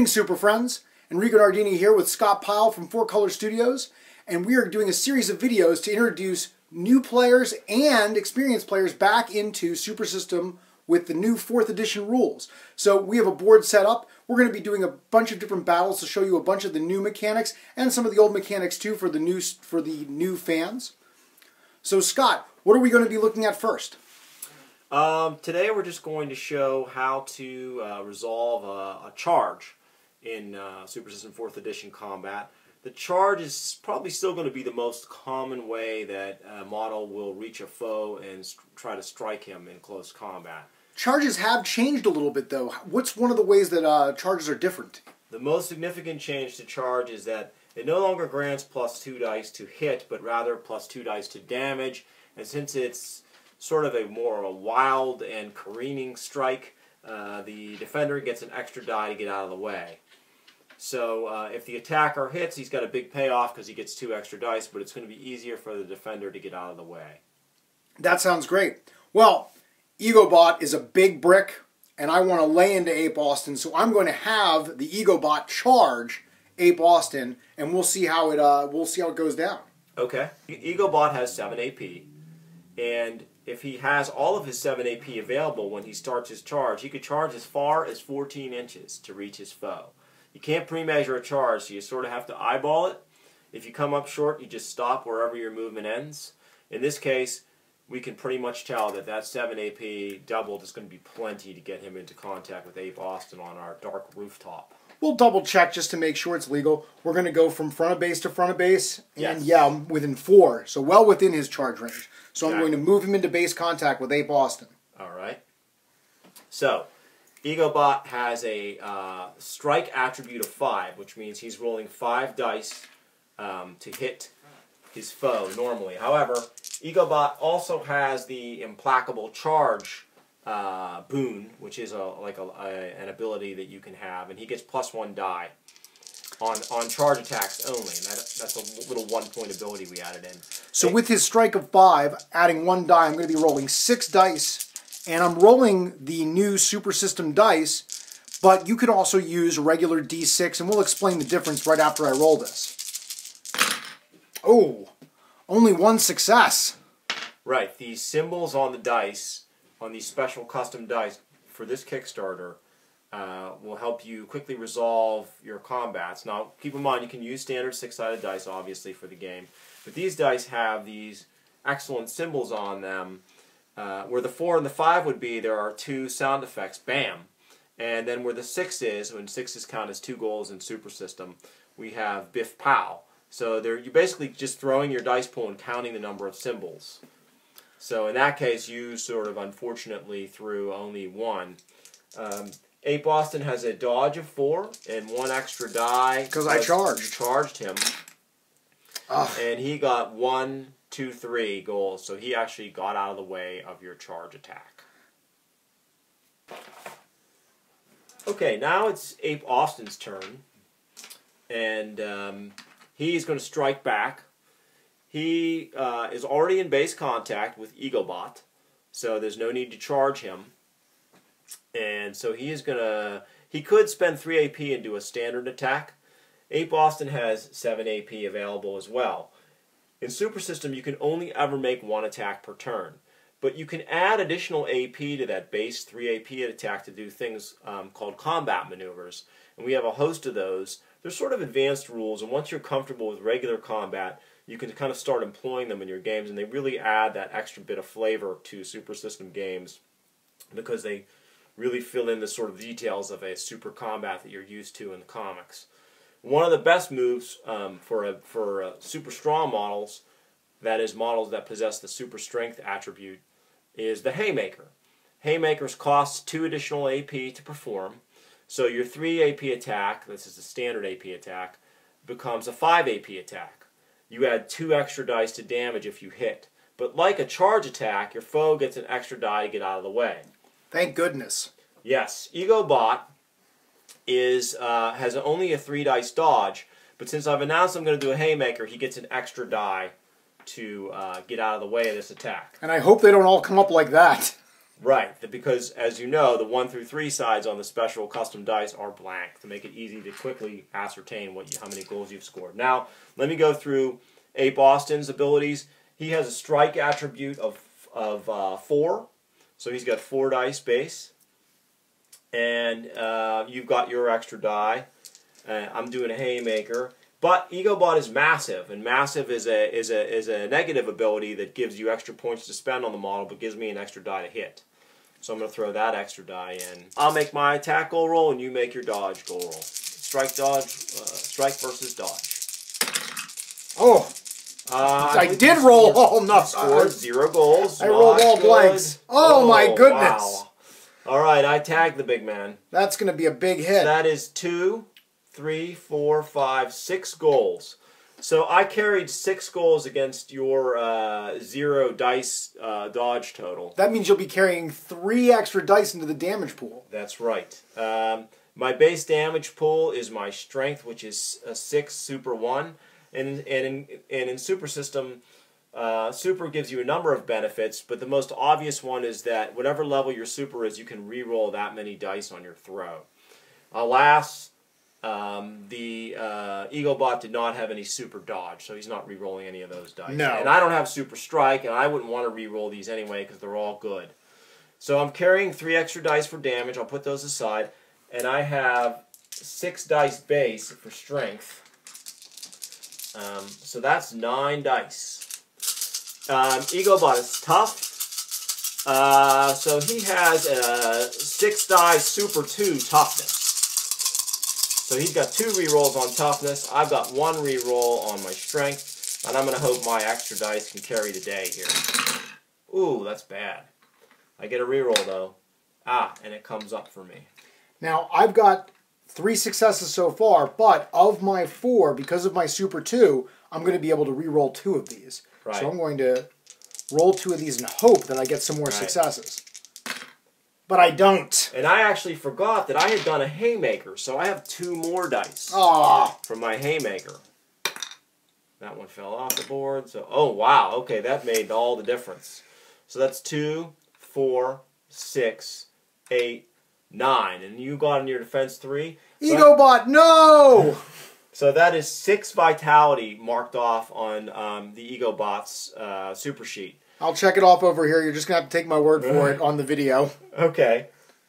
Greetings, Super Friends. Enrico Nardini here with Scott Pyle from Four Color Studios, and we are doing a series of videos to introduce new players and experienced players back into Super System with the new 4th edition rules. So we have a board set up. We're going to be doing a bunch of different battles to show you a bunch of the new mechanics and some of the old mechanics too for the new, for the new fans. So Scott, what are we going to be looking at first? Um, today we're just going to show how to uh, resolve a, a, charge in uh, Super System 4th Edition combat. The charge is probably still going to be the most common way that a model will reach a foe and try to strike him in close combat. Charges have changed a little bit though. What's one of the ways that uh, charges are different? The most significant change to charge is that it no longer grants plus two dice to hit, but rather plus two dice to damage. And since it's sort of a more a wild and careening strike, uh, the defender gets an extra die to get out of the way. So uh, if the attacker hits, he's got a big payoff because he gets two extra dice, but it's going to be easier for the defender to get out of the way. That sounds great. Well, EgoBot is a big brick, and I want to lay into Ape Austin, so I'm going to have the EgoBot charge Ape Austin, and we'll see how it uh, we'll see how it goes down. Okay. EgoBot has seven AP, and if he has all of his 7 AP available when he starts his charge, he could charge as far as 14 inches to reach his foe. You can't pre-measure a charge, so you sort of have to eyeball it. If you come up short, you just stop wherever your movement ends. In this case, we can pretty much tell that that 7 AP doubled is going to be plenty to get him into contact with Ape Austin on our dark rooftop. We'll double check just to make sure it's legal. We're going to go from front of base to front of base, and yes. yeah, within four, so well within his charge range. So exactly. I'm going to move him into base contact with Ape Austin. All right. So, EgoBot has a uh, strike attribute of five, which means he's rolling five dice um, to hit his foe normally. However, EgoBot also has the implacable charge uh, boon, which is a like a, a, an ability that you can have, and he gets plus one die on on charge attacks only. And that, that's a little one point ability we added in. So with his strike of five, adding one die, I'm going to be rolling six dice, and I'm rolling the new Super System dice. But you could also use regular D6, and we'll explain the difference right after I roll this. Oh, only one success. Right. These symbols on the dice, on these special custom dice for this Kickstarter, uh, will help you quickly resolve your combats. Now, keep in mind, you can use standard six-sided dice, obviously, for the game. But these dice have these excellent symbols on them. Uh, where the four and the five would be, there are two sound effects, bam. And then where the six is, when 6 is count as two goals in Super System, we have biff pow. So there, you're basically just throwing your dice pool and counting the number of symbols. So in that case, you sort of unfortunately threw only one. Um, Ape Austin has a dodge of four and one extra die. Because I charged. charged him. Ugh. And he got one, two, three goals. So he actually got out of the way of your charge attack. Okay, now it's Ape Austin's turn. And um, he's going to strike back. He uh, is already in base contact with EgoBot. So there's no need to charge him. And so he is going to, he could spend 3 AP and do a standard attack. Ape Austin has 7 AP available as well. In Super System, you can only ever make one attack per turn. But you can add additional AP to that base 3 AP attack to do things um, called combat maneuvers. And we have a host of those. They're sort of advanced rules, and once you're comfortable with regular combat, you can kind of start employing them in your games, and they really add that extra bit of flavor to Super System games because they really fill in the sort of details of a super combat that you're used to in the comics. One of the best moves um, for a, for a super strong models, that is models that possess the super strength attribute, is the Haymaker. Haymakers cost two additional AP to perform, so your 3 AP attack, this is the standard AP attack, becomes a 5 AP attack. You add two extra dice to damage if you hit. But like a charge attack, your foe gets an extra die to get out of the way. Thank goodness. Yes, EgoBot is uh, has only a three dice dodge, but since I've announced I'm going to do a haymaker, he gets an extra die to uh, get out of the way of this attack. And I hope they don't all come up like that. Right, because as you know, the one through three sides on the special custom dice are blank to make it easy to quickly ascertain what you, how many goals you've scored. Now, let me go through Ape Austin's abilities. He has a strike attribute of of uh, four, so he's got four dice base, and uh, you've got your extra die. Uh, I'm doing a haymaker. But EgoBot is massive, and massive is a is a is a negative ability that gives you extra points to spend on the model, but gives me an extra die to hit. So I'm going to throw that extra die in. I'll make my attack goal roll, and you make your dodge goal roll. Strike dodge, uh, strike versus dodge. Oh, Uh, I did roll all no. Scored zero goals. I rolled all good. blanks. Oh, my goodness. wow. All right, I tagged the big man. That's going to be a big hit. That is two, three, four, five, six goals. So I carried six goals against your uh, zero dice uh, dodge total. That means you'll be carrying three extra dice into the damage pool. That's right. Um, my base damage pool is my strength, which is a six super one, and and in and in super system, uh, super gives you a number of benefits, but the most obvious one is that whatever level your super is, you can re-roll that many dice on your throw. Alas, um, the uh, EgoBot did not have any super dodge, so he's not re-rolling any of those dice. No. And I don't have super strike, and I wouldn't want to re-roll these anyway because they're all good. So I'm carrying three extra dice for damage. I'll put those aside, and I have six dice base for strength. Um, so that's nine dice. Um, EgoBot is tough. Uh, so he has a six die super two toughness. So he's got two rerolls on toughness. I've got one reroll on my strength, and I'm going to hope my extra dice can carry the day here. Ooh, that's bad. I get a reroll though. Ah, and it comes up for me. Now, I've got three successes so far, but of my four, because of my Super 2, I'm going to be able to re-roll two of these. Right. So I'm going to roll two of these and hope that I get some more Right. successes. But I don't. And I actually forgot that I had done a haymaker, so I have two more dice Ah, from my haymaker. That one fell off the board. So, oh wow, okay, that made all the difference. So that's two, four, six, eight, nine, and you got in your defense three. So I- EgoBot, no! So that is six vitality marked off on um, the EgoBot's uh, super sheet. I'll check it off over here. You're just going to have to take my word for it on the video. Okay.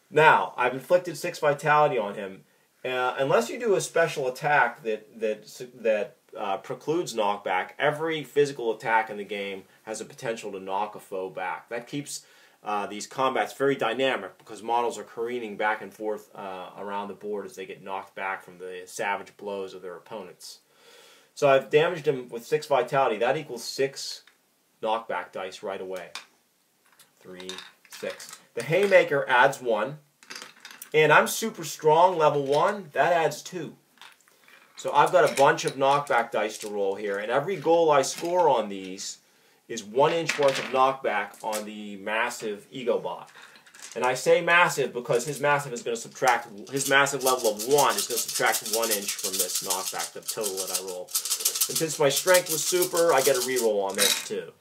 Now I've inflicted six vitality on him. Uh, unless you do a special attack that that that uh, precludes knockback, every physical attack in the game has a potential to knock a foe back. That keeps uh, these combats very dynamic because models are careening back and forth uh, around the board as they get knocked back from the savage blows of their opponents. So I've damaged him with six vitality. That equals six knockback dice right away. Three, six. The haymaker adds one. And I'm super strong, level one. That adds two. So I've got a bunch of knockback dice to roll here. And every goal I score on these is one inch worth of knockback on the massive EgoBot. And I say massive because his massive is going to subtract, his massive level of one is going to subtract one inch from this knockback, the total that I roll. And since my strength was super, I get a reroll on this too.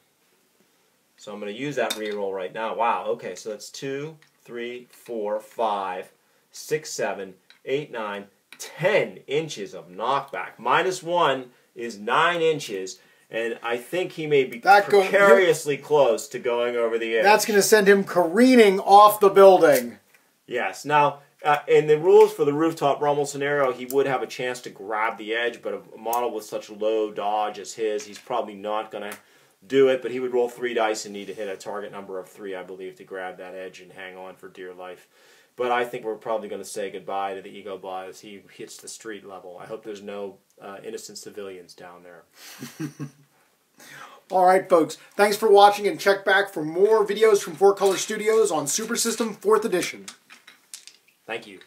So I'm going to use that reroll right now. Wow, okay, so that's two, three, four, five, six, seven, eight, nine, ten inches of knockback. Minus one is nine inches, and I think he may be That go- precariously close to going over the edge. That's going to send him careening off the building. Yes. Now, uh, in the rules for the rooftop rumble scenario, he would have a chance to grab the edge, but a model with such low dodge as his, he's probably not going to do it. But he would roll three dice and need to hit a target number of three, I believe, to grab that edge and hang on for dear life. But I think we're probably going to say goodbye to the ego bot as he hits the street level. I hope there's no uh, innocent civilians down there. All right, folks. Thanks for watching and check back for more videos from Four Color Studios on Super System 4th Edition. Thank you.